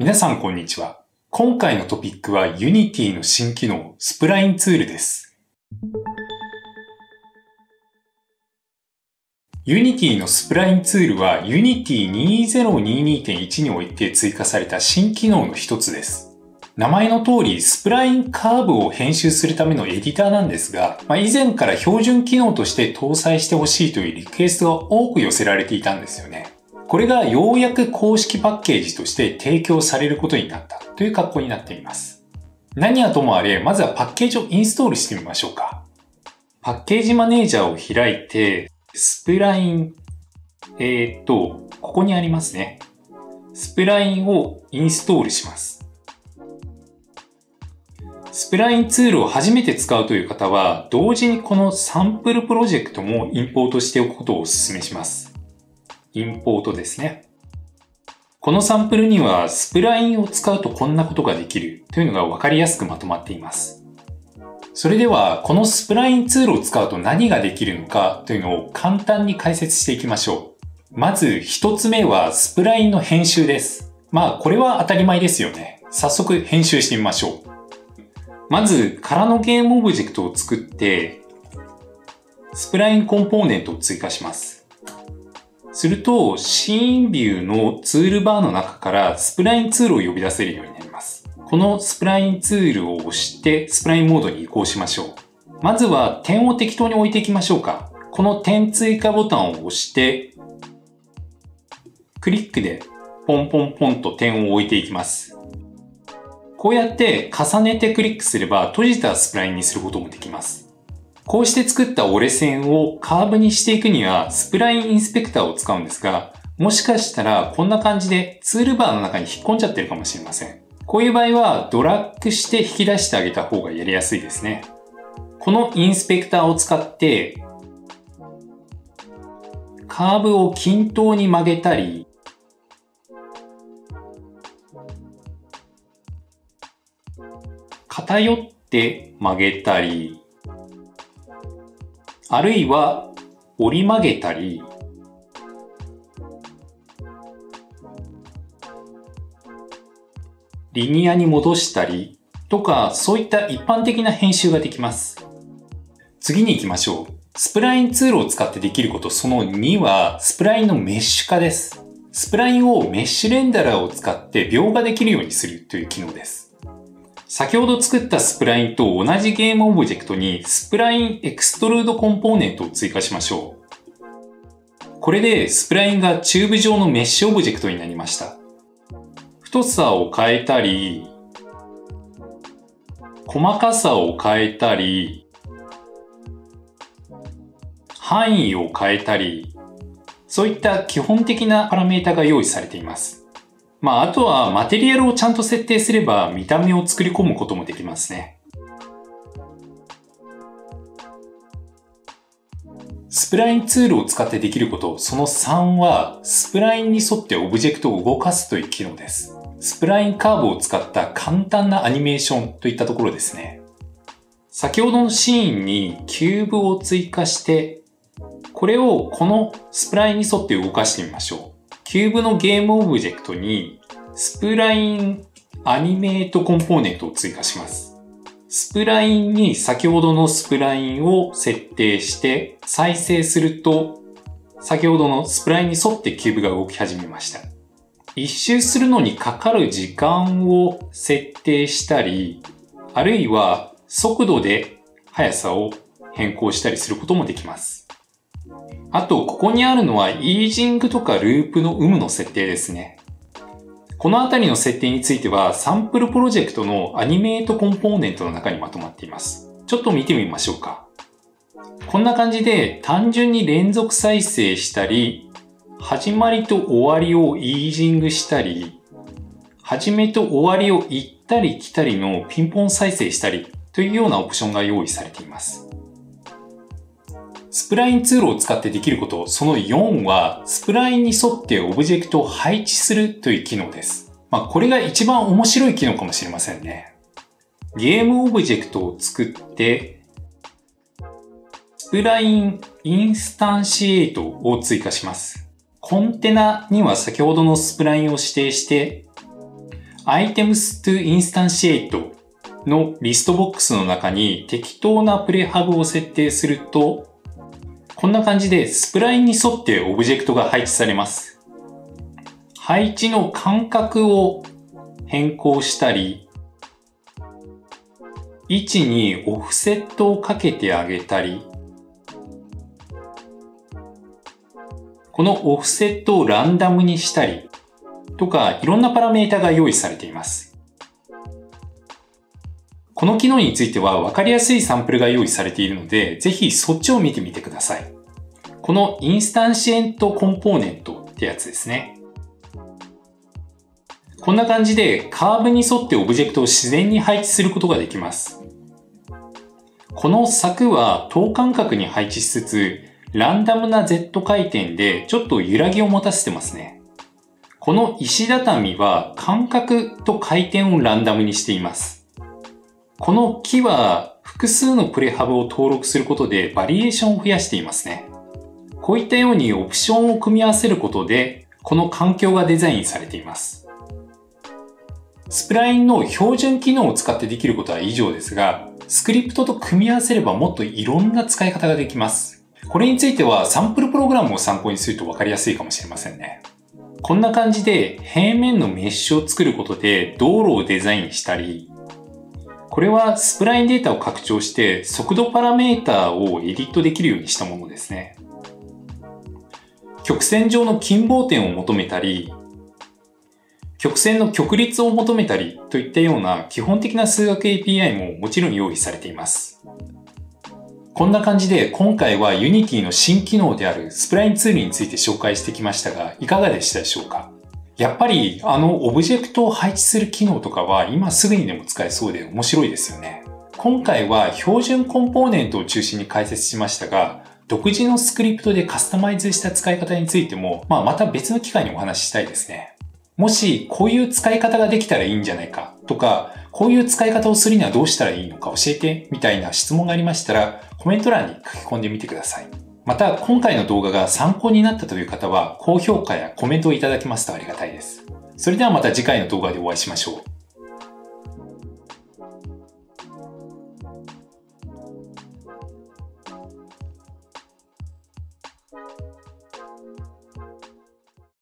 皆さんこんにちは。今回のトピックは Unity の新機能、スプラインツールです。Unity のスプラインツールは Unity 2022.1において追加された新機能の一つです。名前の通り、スプラインカーブを編集するためのエディターなんですが、まあ、以前から標準機能として搭載してほしいというリクエストが多く寄せられていたんですよね。これがようやく公式パッケージとして提供されることになったという格好になっています。何はともあれ、まずはパッケージをインストールしてみましょうか。パッケージマネージャーを開いて、スプライン、えー、っと、ここにありますね。スプラインをインストールします。スプラインツールを初めて使うという方は、同時にこのサンプルプロジェクトもインポートしておくことをお勧めします。インポートですね。このサンプルにはスプラインを使うとこんなことができるというのがわかりやすくまとまっています。それでは、このスプラインツールを使うと何ができるのかというのを簡単に解説していきましょう。まず一つ目はスプラインの編集です。まあこれは当たり前ですよね。早速編集してみましょう。まず空のゲームオブジェクトを作って、スプラインコンポーネントを追加します。すると、シーンビューのツールバーの中からスプラインツールを呼び出せるようになります。このスプラインツールを押してスプラインモードに移行しましょう。まずは点を適当に置いていきましょうか。この点追加ボタンを押して、クリックでポンポンポンと点を置いていきます。こうやって重ねてクリックすれば閉じたスプラインにすることもできます。こうして作った折れ線をカーブにしていくにはスプラインインスペクターを使うんですが、もしかしたらこんな感じでツールバーの中に引っ込んじゃってるかもしれません。こういう場合はドラッグして引き出してあげた方がやりやすいですね。このインスペクターを使ってカーブを均等に曲げたり偏って曲げたりあるいは折り曲げたり、リニアに戻したりとか、そういった一般的な編集ができます。次に行きましょう。スプラインツールを使ってできることその2は、スプラインのメッシュ化です。スプラインをメッシュレンダラーを使って描画できるようにするという機能です。先ほど作ったスプラインと同じゲームオブジェクトに Spline Extrude コンポーネントを追加しましょう。これでスプラインがチューブ状のメッシュオブジェクトになりました。太さを変えたり、細かさを変えたり、範囲を変えたり、そういった基本的なパラメータが用意されています。まあ、あとはマテリアルをちゃんと設定すれば見た目を作り込むこともできますね。スプラインツールを使ってできること、その3は、スプラインに沿ってオブジェクトを動かすという機能です。スプラインカーブを使った簡単なアニメーションといったところですね。先ほどのシーンにキューブを追加して、これをこのスプラインに沿って動かしてみましょう。キューブのゲームオブジェクトに Spline Animate コンポーネントを追加します。スプラインに先ほどのスプラインを設定して再生すると先ほどのスプラインに沿ってキューブが動き始めました。一周するのにかかる時間を設定したり、あるいは速度で速さを変更したりすることもできます。あと、ここにあるのは、イージングとかループの有無の設定ですね。このあたりの設定については、サンプルプロジェクトのアニメートコンポーネントの中にまとまっています。ちょっと見てみましょうか。こんな感じで、単純に連続再生したり、始まりと終わりをイージングしたり、始めと終わりを行ったり来たりのピンポン再生したりというようなオプションが用意されています。スプラインツールを使ってできること、その4は、スプラインに沿ってオブジェクトを配置するという機能です。まあ、これが一番面白い機能かもしれませんね。ゲームオブジェクトを作って、 Spline Instantiate を追加します。コンテナには先ほどのスプラインを指定して、items to instantiate のリストボックスの中に適当なプレハブを設定すると、こんな感じでスプラインに沿ってオブジェクトが配置されます。配置の間隔を変更したり、位置にオフセットをかけてあげたり、このオフセットをランダムにしたり、とかいろんなパラメータが用意されています。この機能については分かりやすいサンプルが用意されているので、ぜひそっちを見てみてください。このインスタンシエントコンポーネントってやつですね。こんな感じでカーブに沿ってオブジェクトを自然に配置することができます。この柵は等間隔に配置しつつ、ランダムな Z 回転でちょっと揺らぎを持たせてますね。この石畳は間隔と回転をランダムにしています。この木は複数のプレハブを登録することでバリエーションを増やしていますね。こういったようにオプションを組み合わせることで、この環境がデザインされています。スプラインの標準機能を使ってできることは以上ですが、スクリプトと組み合わせればもっといろんな使い方ができます。これについてはサンプルプログラムを参考にすると分かりやすいかもしれませんね。こんな感じで平面のメッシュを作ることで道路をデザインしたり、これはスプラインデータを拡張して速度パラメータをエディットできるようにしたものですね。曲線上の近傍点を求めたり、曲線の曲率を求めたりといったような基本的な数学 API ももちろん用意されています。こんな感じで今回は Unity の新機能であるスプラインツールについて紹介してきましたが、いかがでしたでしょうか？やっぱりあのオブジェクトを配置する機能とかは今すぐにでも使えそうで面白いですよね。今回は標準コンポーネントを中心に解説しましたが、独自のスクリプトでカスタマイズした使い方についても、まあ、また別の機会にお話ししたいですね。もし、こういう使い方ができたらいいんじゃないかとか、こういう使い方をするにはどうしたらいいのか教えてみたいな質問がありましたら、コメント欄に書き込んでみてください。また、今回の動画が参考になったという方は、高評価やコメントをいただけますとありがたいです。それではまた次回の動画でお会いしましょう。